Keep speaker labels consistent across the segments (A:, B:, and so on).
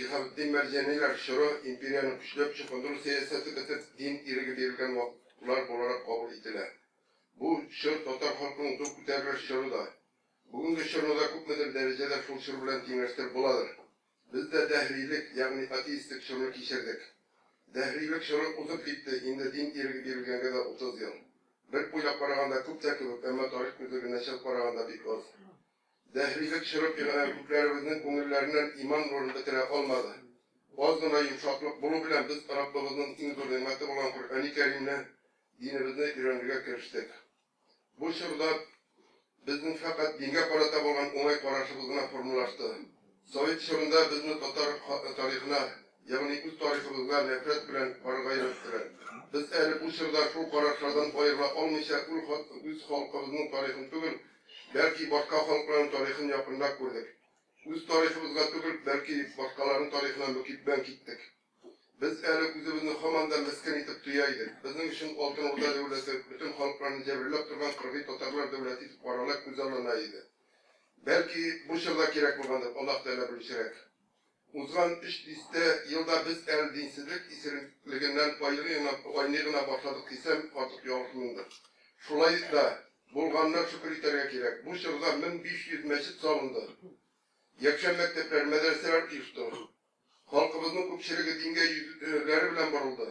A: Шиһабетдин Мәрҗаниләр чоры империяне көчләп чукындыру сәясәте бетеп, дин иреге бирелгән вакытлар буларак кабул ителә. Бу чор татар халкының зур күтәрелеш чоры да. Бүгенге чорны да күпмедер дәрәҗәдә шул чор белән тиңләштереп буладыр. Без дә дәһрилек, ягъни атеистик чорны кичердек. Дәһрилек чоры узып китте, инде дин иреге бирелгәнгә дә 30 ел. Бер уйлап караганда күп тә кебек, әмма тарих күзлегеннән чыгып караганда бик аз. Дәһлизлек чоры күпләребезнең күңелләреннән иман нурын бетерә алмады. Аз гына йомшаклык булу белән без Раббыбызның иң зур нигъмәте булган Коръәни Кәримне, динебезне өйрәнергә керештек. Бу чорда безнең фәкать дингә карата булган уңай карашыбыз гына формалашты. Совет чорында безне татар тарихына, ягъни үз тарихыбызга нәфрәт белән карарга өйрәттеләр. Без әле бу чорда шул карашлардан аерыла алмыйча үз халкыбызның тарихын түгел, Бәлки, башка халыкларның тарихын якынрак күрдек. Үз тарихыбызга түгел, бәлки, башкаларның тарихына мөкиббән киттек. Без әле үзебезне һаман да мескен итеп тоя идек. Безнең өчен Алтын Урда дәүләте бөтен халыкларны җәберләп торган кыргый татарлар дәүләте итеп карала күзаллана иде. Бәлки, бу чорда кирәк булгандыр, Аллаһ Тәгалә белүчерәк. Узган өч дистә елда без әле динсезлек исереклегеннән айный гына башладык дисәм, артык ялгышмыймдыр. Шулай да булганына шөкер итәргә кирәк. Бу чорда 1500 мәчет салынды, якшәм мәктәпләр, мәдрәсәләр оешты. Халкыбызның күпчелеге дингә йөзләре белән борылды.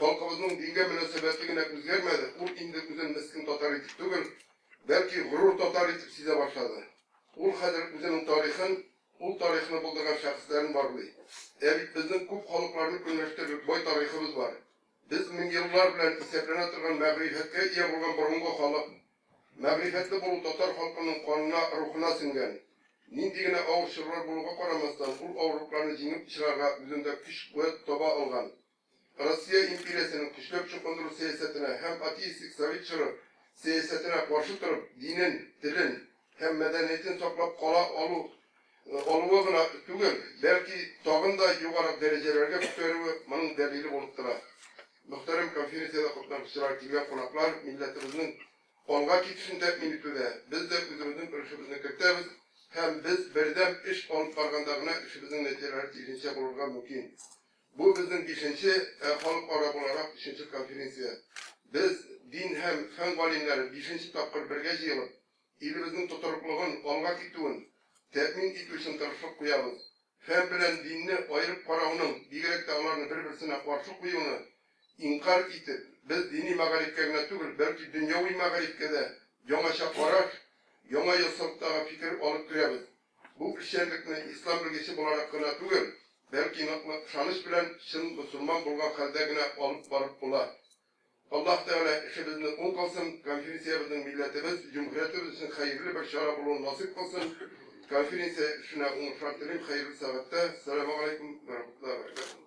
A: Халкыбызның дингә мөнәсәбәте генә үзгәрмәде, ул инде үзен мескен татар итеп түгел, бәлки горур татар итеп сизә башлады. Ул хәзер үзенең тарихын, ул тарихны булдырган шәхесләрен барлый. Ә бит безнең күп халыкларны көнләштерерлек бай тарихыбыз бар. Без меңьеллар белән исәпләнә торган мәгърифәткә ия булган борынгы халык. Мәгърифәтле булу татар халкының канына, рухына сеңгән. Нинди генә авыр чорлар булуга карамастан, ул авырлыкларны җиңеп чыгарга үзендә көч-куәт таба алган. Россия империясенең көчләп чукындыру сәясәтенә һәм атеистик совет чоры сәясәтенә каршы торып, динен, телен һәм мәдәниятен саклап кала алу алуы гына түгел, бәлки тагын да югарырак дәрәҗәләргә күтәрүе моның дәлиле булып тора. Мөхтәрәм конференциядә катнашучылар, килгән кунаклар милләтебезнең алга китешен тәэмин итүдә без дә үзебезнең өлешебезне кертәбез һәм без бердәм эш алып барганда гына эшебезнең нәтиҗәләре тиешенчә булырга мөмкин. Бу безнең бишенче һәм халыкара буларак өченче конференция. Без, дин һәм фән галимнәре бишенче тапкыр бергә җыелып, илебезнең тотрыклыгын, алга китүен тәэмин итү өчен тырышлык куябыз. Фән белән динне аерып карауның, бигрәк тә аларны бер-берсенә каршы куюны инкарь итеп, без дини мәгарифкә генә түгел, бәлки дөньяви мәгарифкә дә яңача караш, яңа елсылыктагы фикер алып керәбез. Бу эшчәнлекне ислам белгече буларак кына түгел, бәлки ныклы ышаныч белән чын мөселман булган хәлдә генә алып барып була. Аллаһ Тәгалә эшебезне уң кылсын, конференциябезнең милләтебез, җөмһүрятебез өчен хәерле бер чара булуын насыйп кылсын. Конференция эшенә уңышлар телим, хәерле сәгатьтә. Сәламегаләйкүм вә рахмәтуллаһи вә бәрәкәтүһ.